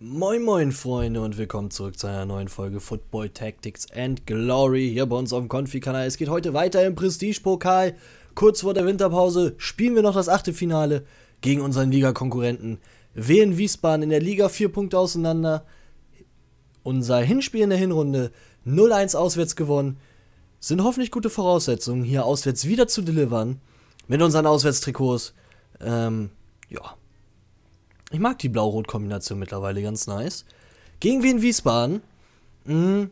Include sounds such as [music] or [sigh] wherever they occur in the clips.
Moin moin Freunde und willkommen zurück zu einer neuen Folge Football Tactics and Glory hier bei uns auf dem Konfi-Kanal. Es geht heute weiter im Prestige-Pokal. Kurz vor der Winterpause spielen wir noch das achte Finale gegen unseren Ligakonkurrenten Wien Wiesbaden in der Liga vier Punkte auseinander. Unser Hinspiel in der Hinrunde 0-1 auswärts gewonnen. Sind hoffentlich gute Voraussetzungen, hier auswärts wieder zu delivern. Mit unseren Auswärtstrikots. Ähm, ja, ich mag die Blau-Rot-Kombination mittlerweile ganz nice. Gegen Wien Wiesbaden. Mh,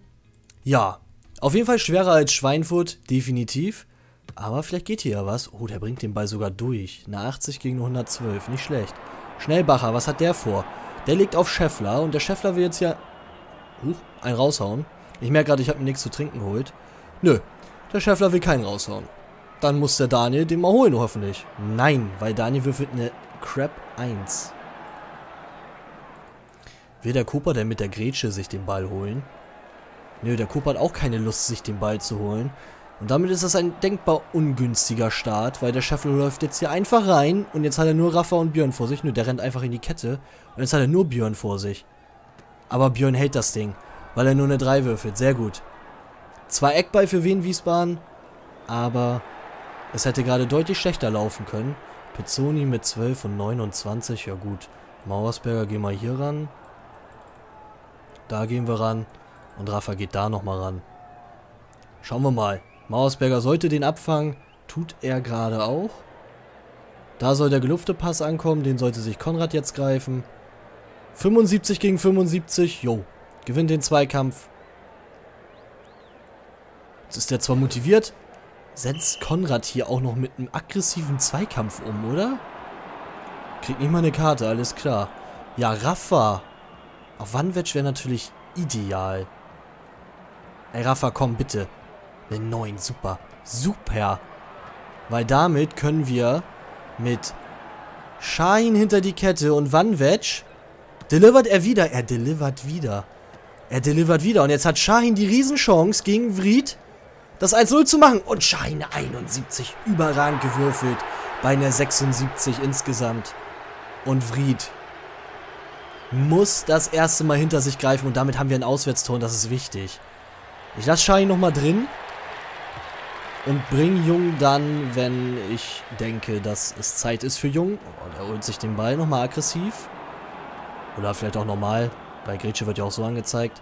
ja. Auf jeden Fall schwerer als Schweinfurt, definitiv. Aber vielleicht geht hier ja was. Oh, der bringt den Ball sogar durch. Eine 80 gegen 112, nicht schlecht. Schnellbacher, was hat der vor? Der legt auf Scheffler und der Scheffler will jetzt ja... Huch, einen raushauen. Ich merke gerade, ich habe mir nichts zu trinken geholt. Nö, der Scheffler will keinen raushauen. Dann muss der Daniel den mal holen, hoffentlich. Nein, weil Daniel würfelt eine Crap 1. Will der Cooper denn mit der Grätsche sich den Ball holen? Nö, der Cooper hat auch keine Lust, sich den Ball zu holen. Und damit ist das ein denkbar ungünstiger Start, weil der Scheffler läuft jetzt hier einfach rein und jetzt hat er nur Rafa und Björn vor sich. Nö, der rennt einfach in die Kette und jetzt hat er nur Björn vor sich. Aber Björn hält das Ding, weil er nur eine 3 würfelt. Sehr gut. Zwei Eckball für Wien Wiesbaden, aber es hätte gerade deutlich schlechter laufen können. Pizzoni mit 12 und 29, ja gut. Mauersberger, geh mal hier ran. Da gehen wir ran. Und Rafa geht da nochmal ran. Schauen wir mal. Mausberger sollte den abfangen. Tut er gerade auch. Da soll der gelupfte Pass ankommen. Den sollte sich Konrad jetzt greifen. 75 gegen 75. Jo. Gewinnt den Zweikampf. Jetzt ist er zwar motiviert. Setzt Konrad hier auch noch mit einem aggressiven Zweikampf um, oder? Kriegt nicht mal eine Karte, alles klar. Ja, Rafa auf One-Wedge wäre natürlich ideal. Ey, Rafa, komm, bitte. Eine 9, super. Super. Weil damit können wir mit Shahin hinter die Kette und One-Wedge delivert er wieder. Er delivert wieder. Er delivert wieder. Und jetzt hat Shahin die Riesenchance gegen Vried das 1-0 zu machen. Und Shahin 71 überragend gewürfelt. Bei einer 76 insgesamt. Und Vried muss das erste Mal hinter sich greifen und damit haben wir ein Auswärtstor und das ist wichtig. Ich lasse Shai nochmal drin und bringe Jung dann, wenn ich denke, dass es Zeit ist für Jung. Oh, der holt sich den Ball nochmal aggressiv. Oder vielleicht auch normal. Bei Gretsche wird ja auch so angezeigt.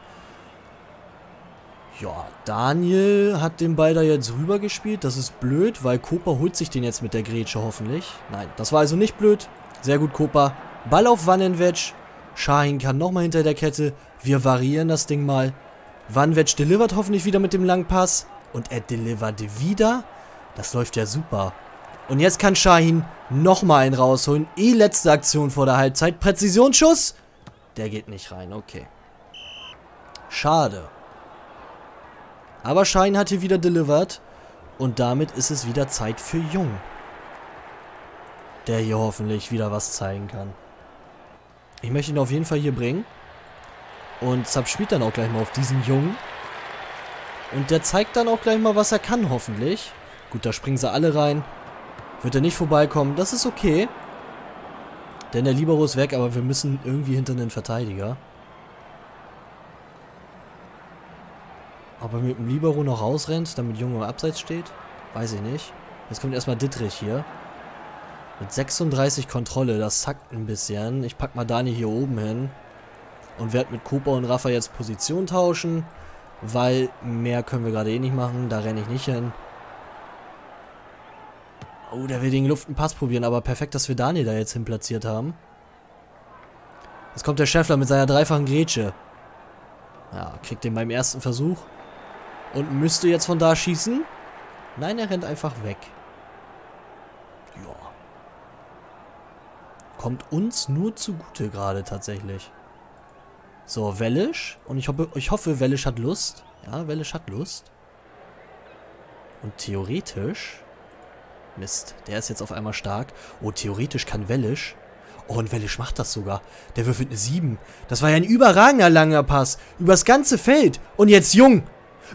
Ja, Daniel hat den Ball da jetzt rüber gespielt. Das ist blöd, weil Kopa holt sich den jetzt mit der Grätsche hoffentlich. Nein, das war also nicht blöd. Sehr gut, Kopa. Ball auf Wannenwetsch. Shahin kann nochmal hinter der Kette. Wir variieren das Ding mal. Vanwetsch delivert hoffentlich wieder mit dem Langpass. Und er delivert wieder. Das läuft ja super. Und jetzt kann Shahin nochmal einen rausholen. Eh letzte Aktion vor der Halbzeit. Präzisionsschuss. Der geht nicht rein. Okay. Schade. Aber Shahin hat hier wieder delivered. Und damit ist es wieder Zeit für Jung. Der hier hoffentlich wieder was zeigen kann. Ich möchte ihn auf jeden Fall hier bringen. Und Zap spielt dann auch gleich mal auf diesen Jungen. Und der zeigt dann auch gleich mal, was er kann, hoffentlich. Gut, da springen sie alle rein. Wird er nicht vorbeikommen. Das ist okay. Denn der Libero ist weg, aber wir müssen irgendwie hinter den Verteidiger. Ob er mit dem Libero noch rausrennt, damit Junge abseits steht? Weiß ich nicht. Jetzt kommt erstmal Dittrich hier. Mit 36 Kontrolle, das zackt ein bisschen. Ich pack mal Dani hier oben hin. Und werde mit Cooper und Rafa jetzt Position tauschen. Weil mehr können wir gerade eh nicht machen. Da renne ich nicht hin. Oh, der will den Luft Pass probieren. Aber perfekt, dass wir Dani da jetzt hin platziert haben. Jetzt kommt der Scheffler mit seiner dreifachen Grätsche. Ja, kriegt den beim ersten Versuch. Und müsste jetzt von da schießen. Nein, er rennt einfach weg. Kommt uns nur zugute gerade tatsächlich. So, Wellisch. Und ich hoffe, ich hoffe, Wellisch hat Lust. Ja, Wellisch hat Lust. Und theoretisch... Mist, der ist jetzt auf einmal stark. Oh, theoretisch kann Wellisch... Oh, und Wellisch macht das sogar. Der würfelt eine 7. Das war ja ein überragender langer Pass. Übers ganze Feld. Und jetzt Jung.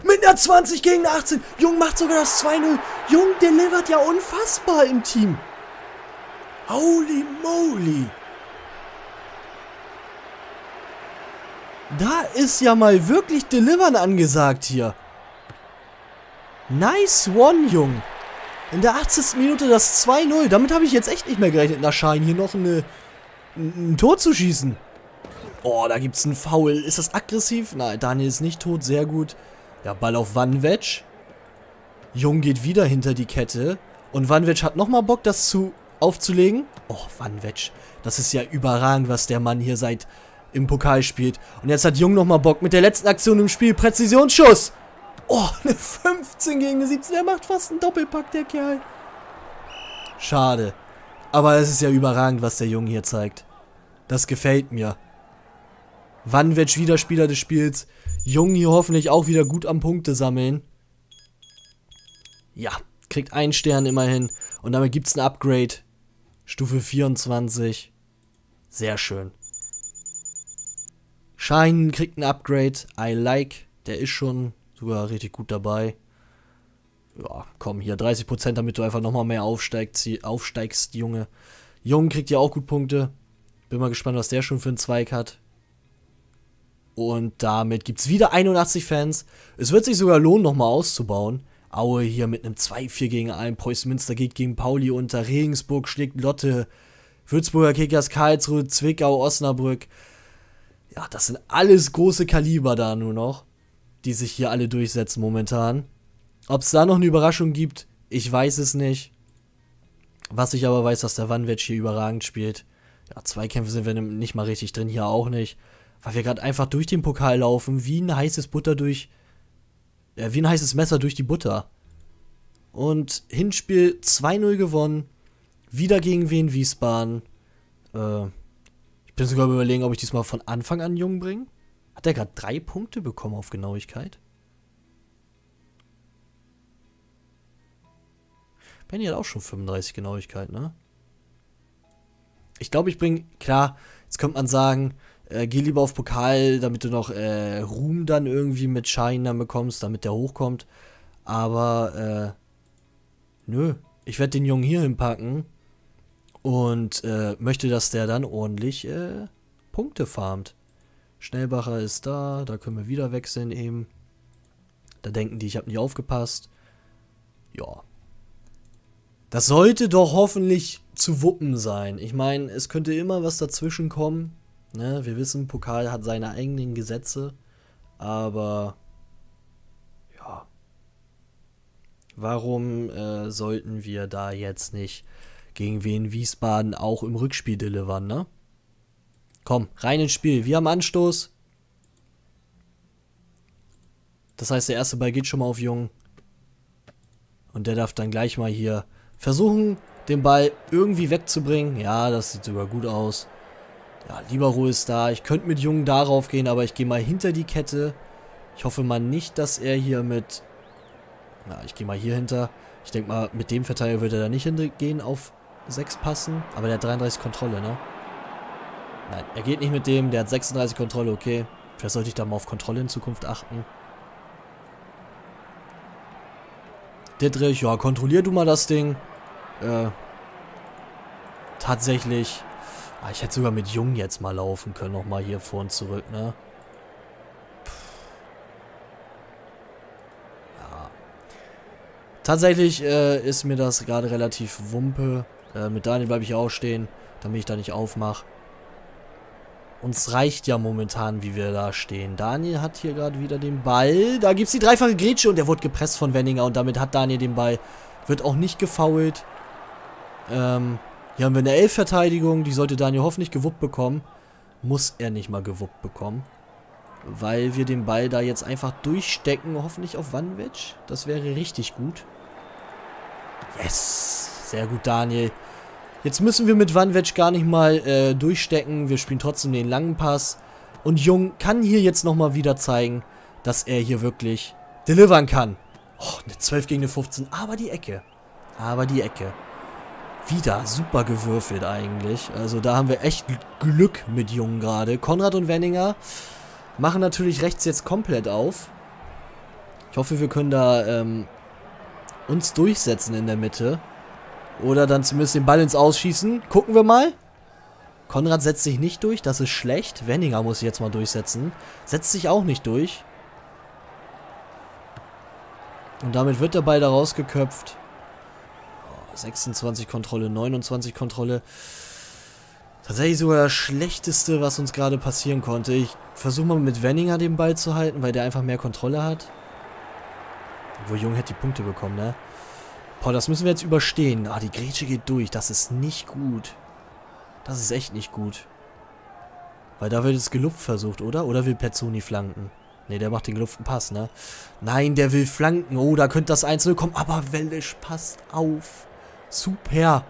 Mit einer 20 gegen 18. Jung macht sogar das 2-0. Jung delivert ja unfassbar im Team. Holy moly! Da ist ja mal wirklich Delivern angesagt hier. Nice one, Jung. In der 80. Minute das 2-0. Damit habe ich jetzt echt nicht mehr gerechnet, nach Schein hier noch eine, ein Tor zu schießen. Oh, da gibt es einen Foul. Ist das aggressiv? Nein, Daniel ist nicht tot. Sehr gut. Ja, Ball auf Vanwetsch. Jung geht wieder hinter die Kette. Und Vanwetsch hat nochmal Bock, das zu aufzulegen. Oh, Vanwetsch. Das ist ja überragend, was der Mann hier seit im Pokal spielt. Und jetzt hat Jung nochmal Bock mit der letzten Aktion im Spiel. Präzisionsschuss. Oh, eine 15 gegen eine 17. Der macht fast einen Doppelpack, der Kerl. Schade. Aber es ist ja überragend, was der Junge hier zeigt. Das gefällt mir. Vanwetsch wieder Spieler des Spiels. Jung hier hoffentlich auch wieder gut am Punkte sammeln. Ja, kriegt einen Stern immerhin. Und damit gibt es ein Upgrade. Stufe 24. Sehr schön. Shine kriegt ein Upgrade. I like. Der ist schon sogar richtig gut dabei. Ja, komm, hier 30%, damit du einfach nochmal mehr aufsteigst, aufsteigst, Junge. Jung kriegt ja auch gut Punkte. Bin mal gespannt, was der schon für einen Zweig hat. Und damit gibt es wieder 81 Fans. Es wird sich sogar lohnen, nochmal auszubauen. Aue hier mit einem 2-4 gegen einen. Preußen Münster geht gegen Pauli unter. Regensburg schlägt Lotte. Würzburger Kickers, Karlsruhe, Zwickau, Osnabrück. Ja, das sind alles große Kaliber da nur noch, die sich hier alle durchsetzen momentan. Ob es da noch eine Überraschung gibt, ich weiß es nicht. Was ich aber weiß, dass der Wanwetsch hier überragend spielt. Ja, Zweikämpfe sind wir nicht mal richtig drin, hier auch nicht. Weil wir gerade einfach durch den Pokal laufen, wie ein heißes Butter durch. Äh, wie ein heißes Messer durch die Butter. Und Hinspiel 2-0 gewonnen. Wieder gegen Wien Wiesbaden. Äh, ich bin sogar überlegen, ob ich diesmal von Anfang an Jung bringe. Hat er gerade drei Punkte bekommen auf Genauigkeit? Benny hat auch schon 35 Genauigkeit, ne? Ich glaube, ich bringe, klar, jetzt könnte man sagen, äh, geh lieber auf Pokal, damit du noch äh, Ruhm dann irgendwie mit Schein dann bekommst, damit der hochkommt. Aber, äh, nö. Ich werde den Jungen hier hinpacken und äh, möchte, dass der dann ordentlich äh, Punkte farmt. Schnellbacher ist da, da können wir wieder wechseln eben. Da denken die, ich habe nicht aufgepasst. Ja. Das sollte doch hoffentlich zu wuppen sein. Ich meine, es könnte immer was dazwischen kommen. Ne, wir wissen, Pokal hat seine eigenen Gesetze, aber ja, warum äh, sollten wir da jetzt nicht gegen wen Wiesbaden auch im Rückspiel delivern, ne? Komm, rein ins Spiel. Wir haben Anstoß. Das heißt, der erste Ball geht schon mal auf Jung. Und der darf dann gleich mal hier versuchen, den Ball irgendwie wegzubringen. Ja, das sieht sogar gut aus. Ja, Libero ist da. Ich könnte mit Jungen darauf gehen, aber ich gehe mal hinter die Kette. Ich hoffe mal nicht, dass er hier mit... Na, ich gehe mal hier hinter. Ich denke mal, mit dem Verteidiger würde er da nicht hingehen auf 6 passen. Aber der hat 33 Kontrolle, ne? Nein, er geht nicht mit dem. Der hat 36 Kontrolle, okay. Vielleicht sollte ich da mal auf Kontrolle in Zukunft achten. Dittrich, ja, kontrollier du mal das Ding. Äh, tatsächlich Ah, ich hätte sogar mit Jung jetzt mal laufen können, nochmal hier vor und zurück, ne? Ja. Tatsächlich äh, ist mir das gerade relativ wumpe. Äh, mit Daniel bleibe ich auch stehen, damit ich da nicht aufmache. Uns reicht ja momentan, wie wir da stehen. Daniel hat hier gerade wieder den Ball. Da gibt es die dreifache Grätsche und der wurde gepresst von Wenninger und damit hat Daniel den Ball. Wird auch nicht gefoult. Ähm, hier haben wir eine Elf-Verteidigung, die sollte Daniel hoffentlich gewuppt bekommen. Muss er nicht mal gewuppt bekommen. Weil wir den Ball da jetzt einfach durchstecken, hoffentlich auf Vanwitsch. Das wäre richtig gut. Yes! Sehr gut, Daniel. Jetzt müssen wir mit Vanwetsch gar nicht mal äh, durchstecken. Wir spielen trotzdem den langen Pass. Und Jung kann hier jetzt nochmal wieder zeigen, dass er hier wirklich delivern kann. Oh, eine 12 gegen eine 15. Aber die Ecke. Aber die Ecke wieder super gewürfelt eigentlich. Also da haben wir echt Glück mit Jungen gerade. Konrad und Wenninger machen natürlich rechts jetzt komplett auf. Ich hoffe, wir können da ähm, uns durchsetzen in der Mitte. Oder dann zumindest den Ball ins Ausschießen. Gucken wir mal. Konrad setzt sich nicht durch, das ist schlecht. Wenninger muss sich jetzt mal durchsetzen. Setzt sich auch nicht durch. Und damit wird der Ball da rausgeköpft. 26 Kontrolle, 29 Kontrolle. Tatsächlich sogar das Schlechteste, was uns gerade passieren konnte. Ich versuche mal mit Wenninger den Ball zu halten, weil der einfach mehr Kontrolle hat. Wo Jung hätte die Punkte bekommen, ne? Boah, das müssen wir jetzt überstehen. Ah, die Grätsche geht durch. Das ist nicht gut. Das ist echt nicht gut. Weil da wird es gelupft versucht, oder? Oder will Pezzoni flanken? Ne, der macht den gelupften Pass, ne? Nein, der will flanken. Oh, da könnte das Einzelne kommen. Aber Wellisch passt auf. Super.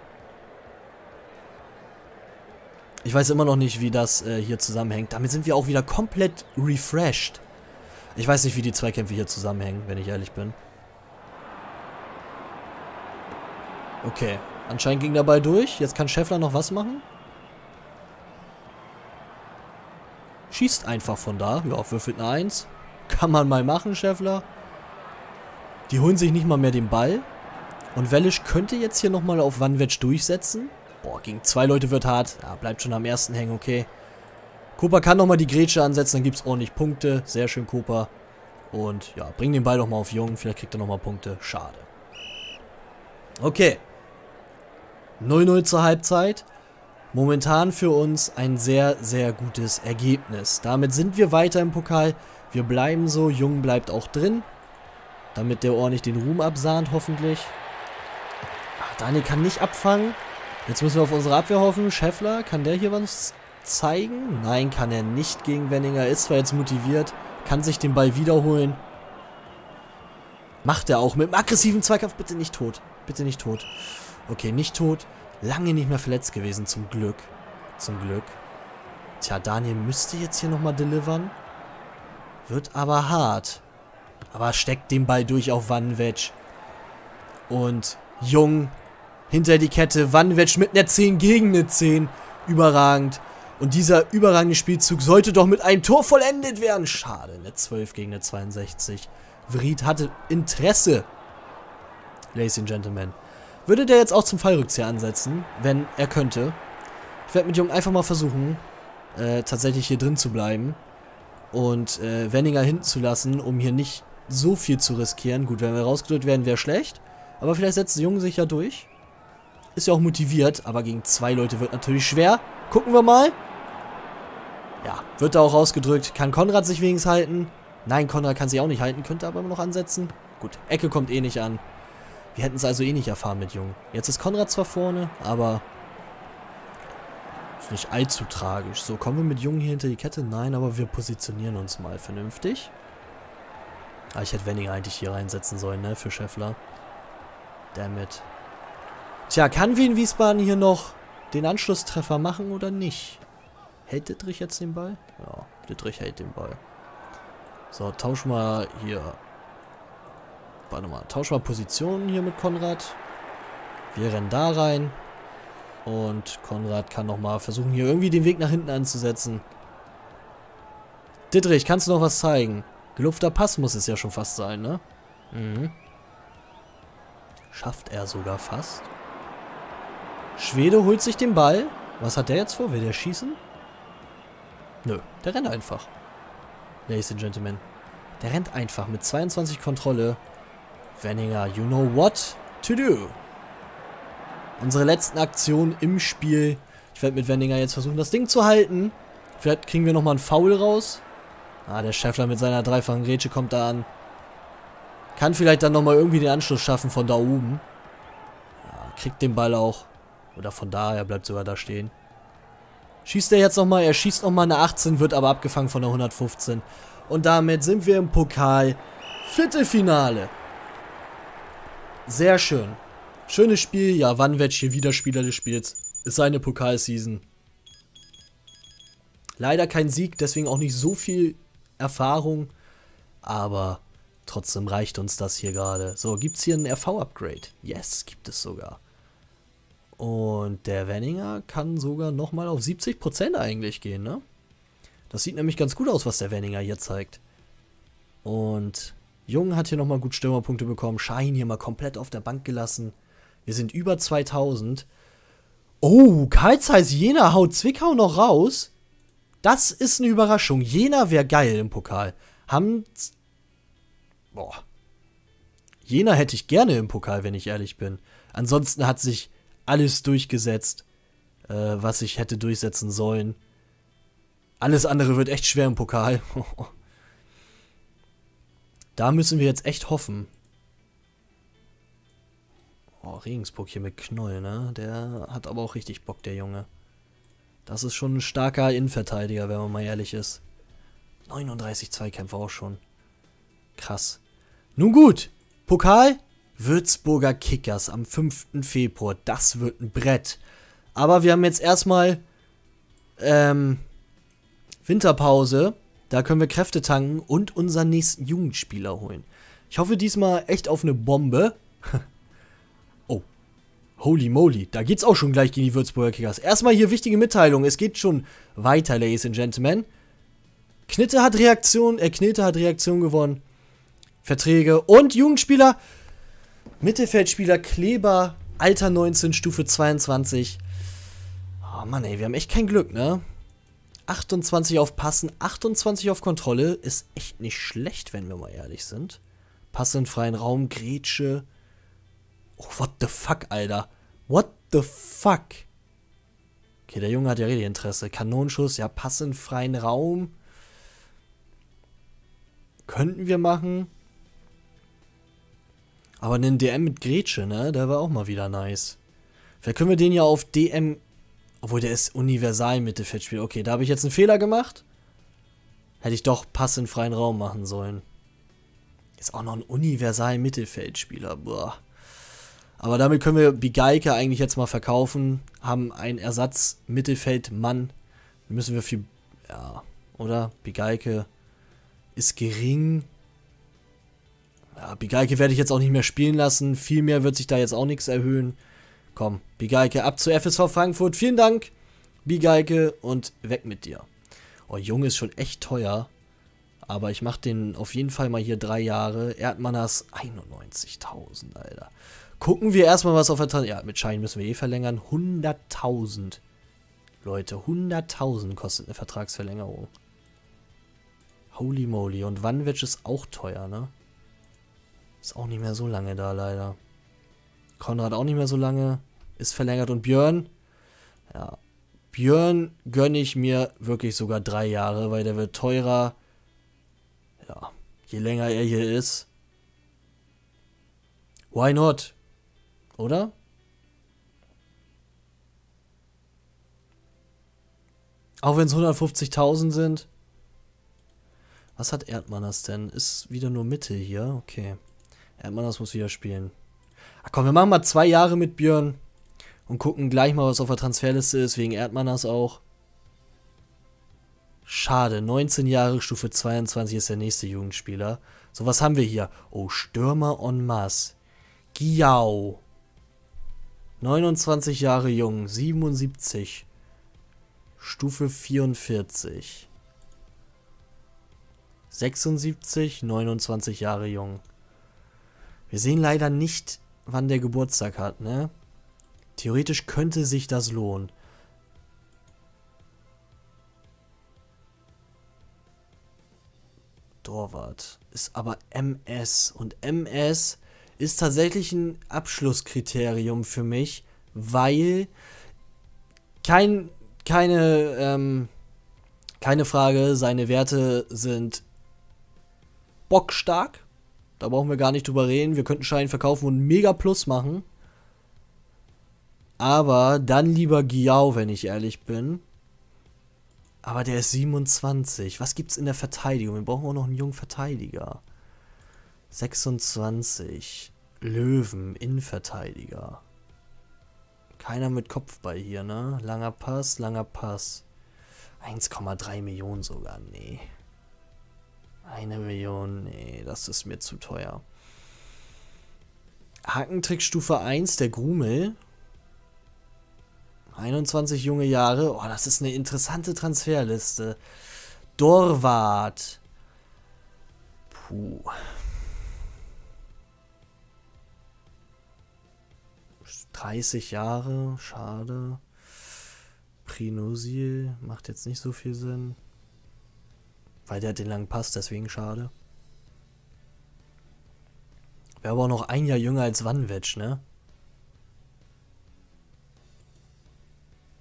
Ich weiß immer noch nicht, wie das äh, hier zusammenhängt. Damit sind wir auch wieder komplett refreshed. Ich weiß nicht, wie die Zweikämpfe hier zusammenhängen, wenn ich ehrlich bin. Okay. Anscheinend ging dabei durch. Jetzt kann Scheffler noch was machen. Schießt einfach von da. Ja, würfelt eine 1. Kann man mal machen, Scheffler. Die holen sich nicht mal mehr den Ball. Und Wellisch könnte jetzt hier nochmal auf Vanwetsch durchsetzen. Boah, gegen zwei Leute wird hart. Ja, bleibt schon am ersten hängen, okay. Cooper kann nochmal die Grätsche ansetzen, dann gibt es ordentlich Punkte. Sehr schön, Cooper. Und ja, bring den Ball doch mal auf Jung. Vielleicht kriegt er nochmal Punkte. Schade. Okay. 0-0 zur Halbzeit. Momentan für uns ein sehr, sehr gutes Ergebnis. Damit sind wir weiter im Pokal. Wir bleiben so. Jung bleibt auch drin. Damit der ordentlich den Ruhm absahnt, hoffentlich. Daniel kann nicht abfangen. Jetzt müssen wir auf unsere Abwehr hoffen. Scheffler, kann der hier was zeigen? Nein, kann er nicht gegen Wenninger. Ist zwar jetzt motiviert, kann sich den Ball wiederholen. Macht er auch mit einem aggressiven Zweikampf. Bitte nicht tot. Bitte nicht tot. Okay, nicht tot. Lange nicht mehr verletzt gewesen, zum Glück. Zum Glück. Tja, Daniel müsste jetzt hier nochmal delivern. Wird aber hart. Aber steckt den Ball durch auf Vanwetsch. Und Jung hinter die Kette. Vanwetsch mit einer 10 gegen eine 10. Überragend. Und dieser überragende Spielzug sollte doch mit einem Tor vollendet werden. Schade, eine 12 gegen eine 62. Vried hatte Interesse. Ladies and Gentlemen. Würde der jetzt auch zum Fallrückzieher ansetzen, wenn er könnte. Ich werde mit Jung einfach mal versuchen, äh, tatsächlich hier drin zu bleiben. Und äh, Wenninger hinten zu lassen, um hier nicht so viel zu riskieren. Gut, wenn wir rausgedrückt werden, wäre schlecht. Aber vielleicht setzt Jung sich ja durch. Ist ja auch motiviert, aber gegen zwei Leute wird natürlich schwer. Gucken wir mal. Ja, wird da auch rausgedrückt. Kann Konrad sich wenigstens halten? Nein, Konrad kann sich auch nicht halten, könnte aber noch ansetzen. Gut, Ecke kommt eh nicht an. Wir hätten es also eh nicht erfahren mit Jung. Jetzt ist Konrad zwar vorne, aber ist nicht allzu tragisch. So, kommen wir mit Jung hier hinter die Kette? Nein, aber wir positionieren uns mal vernünftig. Ah, ich hätte Wenninger eigentlich hier reinsetzen sollen, ne, für Scheffler. Damit. Tja, kann Wien Wiesbaden hier noch den Anschlusstreffer machen oder nicht? Hält Dittrich jetzt den Ball? Ja, Dittrich hält den Ball. So, tausch mal hier. Warte mal, tausch mal Positionen hier mit Konrad. Wir rennen da rein. Und Konrad kann nochmal versuchen, hier irgendwie den Weg nach hinten anzusetzen. Dittrich, kannst du noch was zeigen? Gelupfter Pass muss es ja schon fast sein, ne? Mhm. Schafft er sogar fast. Schwede holt sich den Ball. Was hat der jetzt vor? Will der schießen? Nö, der rennt einfach. Ladies and Gentlemen. Der rennt einfach mit 22 Kontrolle. Wenninger, you know what to do. Unsere letzten Aktionen im Spiel. Ich werde mit Wenninger jetzt versuchen, das Ding zu halten. Vielleicht kriegen wir nochmal einen Foul raus. Ah, der Scheffler mit seiner dreifachen Rätsche kommt da an. Kann vielleicht dann nochmal irgendwie den Anschluss schaffen von da oben. Ja, kriegt den Ball auch. Oder von da, er bleibt sogar da stehen. Schießt er jetzt nochmal, er schießt nochmal eine 18, wird aber abgefangen von der 115. Und damit sind wir im Pokal Viertelfinale. Sehr schön. Schönes Spiel, ja, Vanwetsch hier wieder Spieler des Spiels. Ist seine Pokalseason. Leider kein Sieg, deswegen auch nicht so viel Erfahrung. Aber trotzdem reicht uns das hier gerade. So, gibt es hier ein RV-Upgrade? Yes, gibt es sogar. Und der Wenninger kann sogar nochmal auf 70% eigentlich gehen, ne? Das sieht nämlich ganz gut aus, was der Wenninger hier zeigt. Und Jung hat hier nochmal gut Stürmerpunkte bekommen. Schein hier mal komplett auf der Bank gelassen. Wir sind über 2000. Oh, Karl Zeiss Jena haut Zwickau noch raus. Das ist eine Überraschung. Jena wäre geil im Pokal. Haben. Boah. Jena hätte ich gerne im Pokal, wenn ich ehrlich bin. Ansonsten hat sich alles durchgesetzt, äh, was ich hätte durchsetzen sollen. Alles andere wird echt schwer im Pokal. [laughs] da müssen wir jetzt echt hoffen. Oh, Regensburg hier mit Knoll, ne? Der hat aber auch richtig Bock, der Junge. Das ist schon ein starker Innenverteidiger, wenn man mal ehrlich ist. 39 Zweikämpfe auch schon. Krass. Nun gut, Pokal Würzburger Kickers am 5. Februar. Das wird ein Brett. Aber wir haben jetzt erstmal ähm, Winterpause. Da können wir Kräfte tanken und unseren nächsten Jugendspieler holen. Ich hoffe diesmal echt auf eine Bombe. [laughs] oh. Holy moly. Da geht's auch schon gleich gegen die Würzburger Kickers. Erstmal hier wichtige Mitteilung. Es geht schon weiter, Ladies and Gentlemen. Knitte hat Reaktion, äh, Knitte hat Reaktion gewonnen. Verträge und Jugendspieler. Mittelfeldspieler Kleber, Alter 19, Stufe 22. Oh Mann, ey, wir haben echt kein Glück, ne? 28 auf Passen, 28 auf Kontrolle. Ist echt nicht schlecht, wenn wir mal ehrlich sind. Pass in freien Raum, Grätsche. Oh, what the fuck, Alter. What the fuck? Okay, der Junge hat ja richtig Interesse. Kanonschuss, ja, Pass in freien Raum. Könnten wir machen. Aber einen DM mit Grätsche, ne? Der war auch mal wieder nice. Vielleicht können wir den ja auf DM obwohl der ist universal Mittelfeldspieler. Okay, da habe ich jetzt einen Fehler gemacht. Hätte ich doch Pass in freien Raum machen sollen. Ist auch noch ein universal Mittelfeldspieler. Boah. Aber damit können wir Bigaike eigentlich jetzt mal verkaufen. Haben einen Ersatz Mittelfeldmann. Müssen wir viel. Ja, oder? Bigaike ist gering. Ja, Bigaike werde ich jetzt auch nicht mehr spielen lassen. Viel mehr wird sich da jetzt auch nichts erhöhen. Komm, Bigeike, ab zu FSV Frankfurt. Vielen Dank, Bigeike, und weg mit dir. Oh, Jung ist schon echt teuer. Aber ich mache den auf jeden Fall mal hier drei Jahre. Erdmanners 91.000, Alter. Gucken wir erstmal, was auf der Trans Ja, mit Schein müssen wir eh verlängern. 100.000. Leute, 100.000 kostet eine Vertragsverlängerung. Holy moly. Und Wanwitsch ist auch teuer, ne? Ist auch nicht mehr so lange da, leider. Konrad auch nicht mehr so lange. Ist verlängert. Und Björn, ja, Björn gönne ich mir wirklich sogar drei Jahre, weil der wird teurer. Ja, je länger er hier ist. Why not? Oder? Auch wenn es 150.000 sind. Was hat Erdmanners denn? Ist wieder nur Mitte hier. Okay. Erdmanners muss wieder spielen. Ach komm, wir machen mal zwei Jahre mit Björn und gucken gleich mal, was auf der Transferliste ist, wegen Erdmanners auch. Schade, 19 Jahre, Stufe 22 ist der nächste Jugendspieler. So, was haben wir hier? Oh, Stürmer en masse. Giau. 29 Jahre jung, 77. Stufe 44. 76, 29 Jahre jung. Wir sehen leider nicht wann der Geburtstag hat, ne? Theoretisch könnte sich das lohnen. Torwart ist aber MS und MS ist tatsächlich ein Abschlusskriterium für mich, weil kein, keine, ähm, keine Frage, seine Werte sind bockstark. Da brauchen wir gar nicht drüber reden. Wir könnten Schein verkaufen und mega Plus machen. Aber dann lieber Giao, wenn ich ehrlich bin. Aber der ist 27. Was gibt's in der Verteidigung? Wir brauchen auch noch einen jungen Verteidiger. 26. Löwen, Innenverteidiger. Keiner mit Kopfball hier, ne? Langer Pass, langer Pass. 1,3 Millionen sogar, nee. Eine Million, nee, das ist mir zu teuer. Hackentrick Stufe 1, der Grumel. 21 junge Jahre. Oh, das ist eine interessante Transferliste. Dorwart. Puh. Dreißig Jahre, schade. Prinosil macht jetzt nicht so viel Sinn. Weil der hat den langen Pass, deswegen schade. Wäre aber auch noch ein Jahr jünger als Vanwetsch, ne?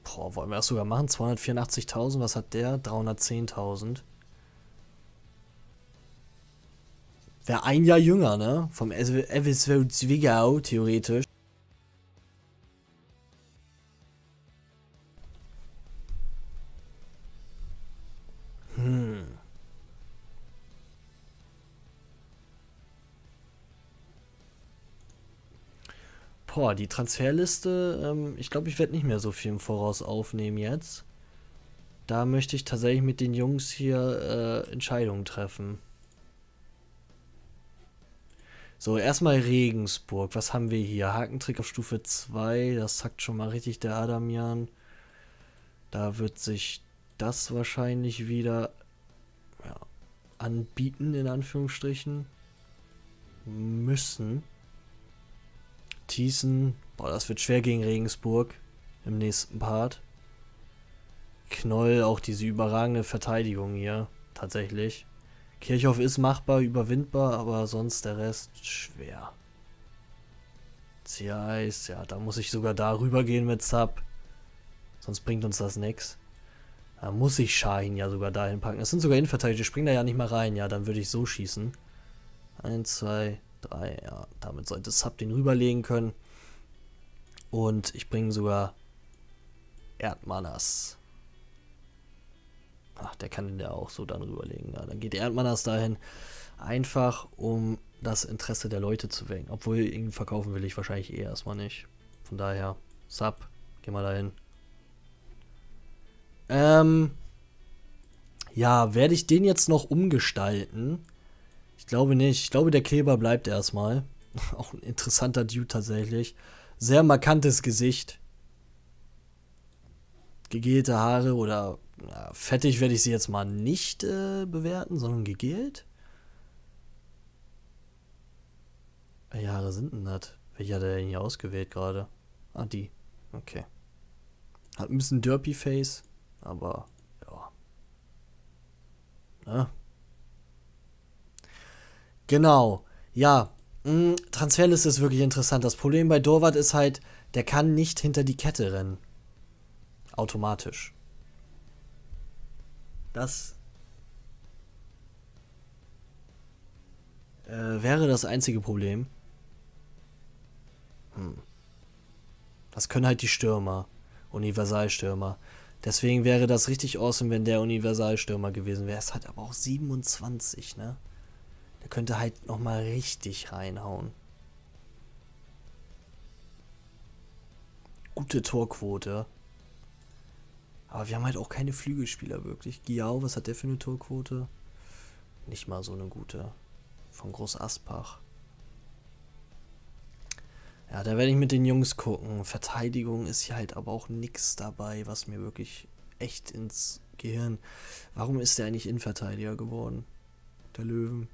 Boah, wollen wir das sogar machen? 284.000, was hat der? 310.000. Wäre ein Jahr jünger, ne? Vom FSV Zwickau, theoretisch. Boah, die Transferliste, ähm, ich glaube, ich werde nicht mehr so viel im Voraus aufnehmen jetzt. Da möchte ich tatsächlich mit den Jungs hier äh, Entscheidungen treffen. So, erstmal Regensburg. Was haben wir hier? Hakentrick auf Stufe 2. Das zackt schon mal richtig der Adamian. Da wird sich das wahrscheinlich wieder ja, anbieten, in Anführungsstrichen. Müssen. Thiessen, boah, das wird schwer gegen Regensburg im nächsten Part. Knoll, auch diese überragende Verteidigung hier, tatsächlich. Kirchhoff ist machbar, überwindbar, aber sonst der Rest schwer. Ziereis, ja, da muss ich sogar darüber gehen mit Sub. Sonst bringt uns das nichts. Da muss ich Shahin ja sogar dahin packen. Das sind sogar Innenverteidiger, die springen da ja nicht mal rein. Ja, dann würde ich so schießen. Eins, zwei, drei, ja. Damit sollte Sub den rüberlegen können. Und ich bringe sogar Erdmanners. Ach, der kann den ja auch so dann rüberlegen. Ja, dann geht Erdmanners dahin. Einfach, um das Interesse der Leute zu wecken. Obwohl, ihn verkaufen will ich wahrscheinlich eh erstmal nicht. Von daher, Sub, geh mal dahin. Ähm, ja, werde ich den jetzt noch umgestalten? Ich glaube nicht. Ich glaube, der Kleber bleibt erstmal. [laughs] Auch ein interessanter Dude tatsächlich. Sehr markantes Gesicht. Gegelte Haare oder na, fettig werde ich sie jetzt mal nicht äh, bewerten, sondern gegelt. Welche Haare sind denn das? Welche hat er denn hier ausgewählt gerade? Ah, die. Okay. Hat ein bisschen Derpy Face. Aber ja. Ne? Genau. Ja. Mh, Transferliste ist wirklich interessant. Das Problem bei Dorwart ist halt, der kann nicht hinter die Kette rennen. Automatisch. Das äh, wäre das einzige Problem. Hm. Das können halt die Stürmer. Universalstürmer. Deswegen wäre das richtig awesome, wenn der Universalstürmer gewesen wäre. Es hat aber auch 27, ne? Der könnte halt nochmal richtig reinhauen. Gute Torquote. Aber wir haben halt auch keine Flügelspieler wirklich. Giao, was hat der für eine Torquote? Nicht mal so eine gute. Von Groß Aspach. Ja, da werde ich mit den Jungs gucken. Verteidigung ist hier halt aber auch nichts dabei, was mir wirklich echt ins Gehirn. Warum ist der eigentlich Innenverteidiger geworden? Der Löwen.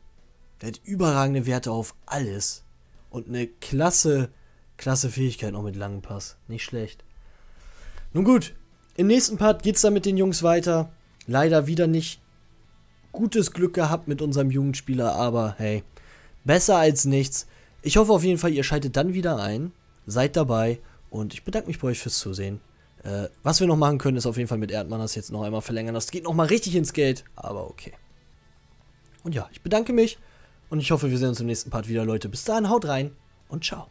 Der hat überragende Werte auf alles. Und eine klasse, klasse Fähigkeit noch mit langem Pass. Nicht schlecht. Nun gut, im nächsten Part geht es dann mit den Jungs weiter. Leider wieder nicht gutes Glück gehabt mit unserem Jugendspieler, aber hey, besser als nichts. Ich hoffe auf jeden Fall, ihr schaltet dann wieder ein, seid dabei und ich bedanke mich bei euch fürs Zusehen. Äh, was wir noch machen können, ist auf jeden Fall mit Erdmann das jetzt noch einmal verlängern. Das geht nochmal richtig ins Geld, aber okay. Und ja, ich bedanke mich und ich hoffe, wir sehen uns im nächsten Part wieder, Leute. Bis dahin, haut rein und ciao.